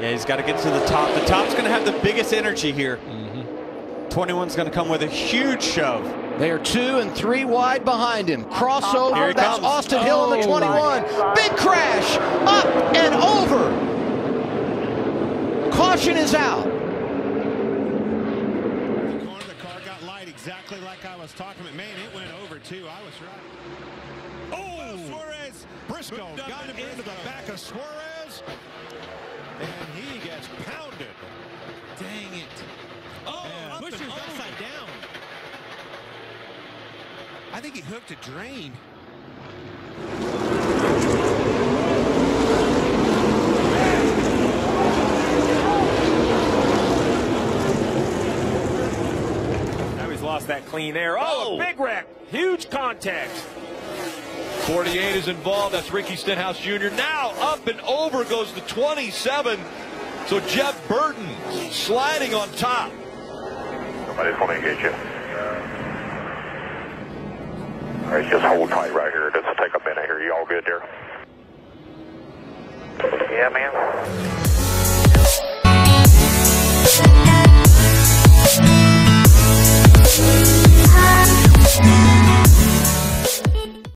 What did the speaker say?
Yeah, he's got to get to the top. The top's going to have the biggest energy here. 21's going to come with a huge shove. They are two and three wide behind him. Crossover. Here he That's comes. Austin Hill in the Oh. 21. Big crash. Up and over. Caution is out. The corner, the car got light exactly like I was talking about. Man, it went over too. I was right. Oh, Suarez. Briscoe got him into the back of Suarez. And he gets pounded. Dang it. Oh, And Buescher's Buescher's upside down. I think he hooked a drain. Now he's lost that clean air. Oh, a big wreck. Huge contact. 48 is involved. That's Ricky Stenhouse Jr. Now up and over goes the 27. So Jeff Burton sliding on top. Somebody's going to hit you. All right, just hold tight right here. This will take a minute here. You all good there? Yeah, man.